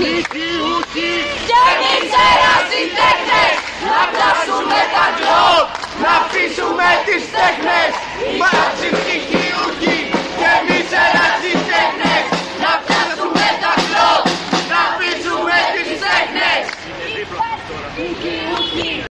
νικιούχοι και μιζέρα συντέχνες να πιάσουμε τα γκλόπ, να αφήσουμε τις τέχνες. Μάτσι ψυχιούχοι και μιζέρα συντέχνες να πιάσουμε τα γκλόπ, να αφήσουμε τις τέχνες.